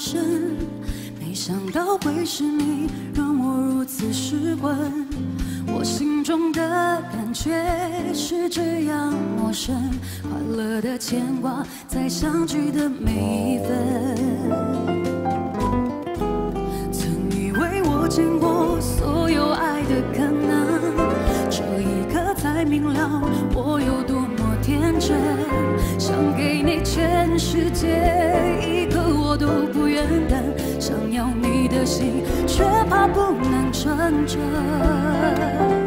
生没想到会是你，让我如此失魂。我心中的感觉是这样陌生，快乐的牵挂在相聚的每一分。曾以为我见过所有爱的可能，这一刻才明了我有多么天真，想给你全世界，一都不愿等，想要你的心，却怕不能成真。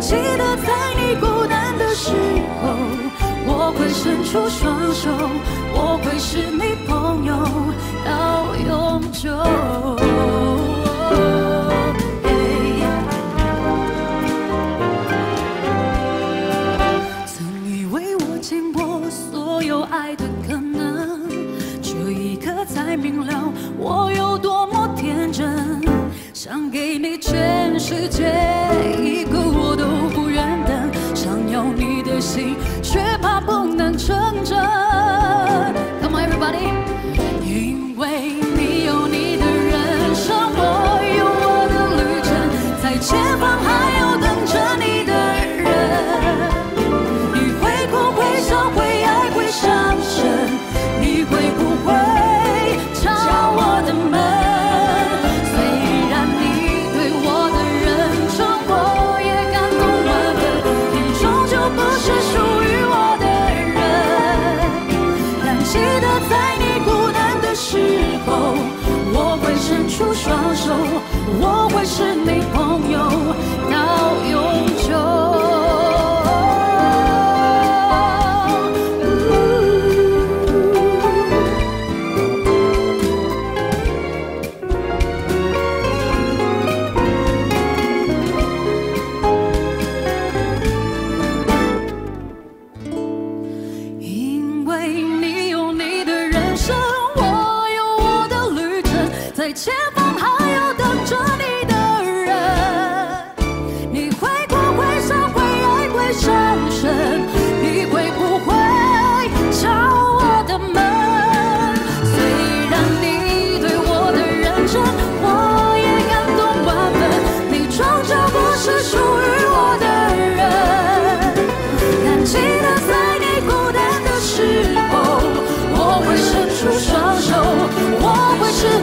记得在你孤单的时候，我会伸出双手，我会是你朋友到永久。曾以为我见过所有爱的可能，这一刻才明了我有多么天真，想给你全世界，心，却怕不能成真。Come on everybody，出双手，我会是你朋友到永久。因为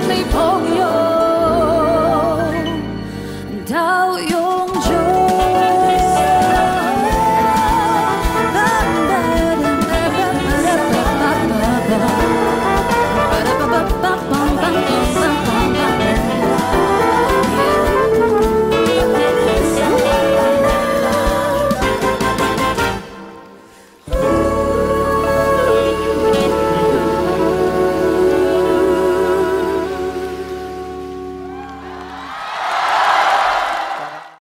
你朋友到永。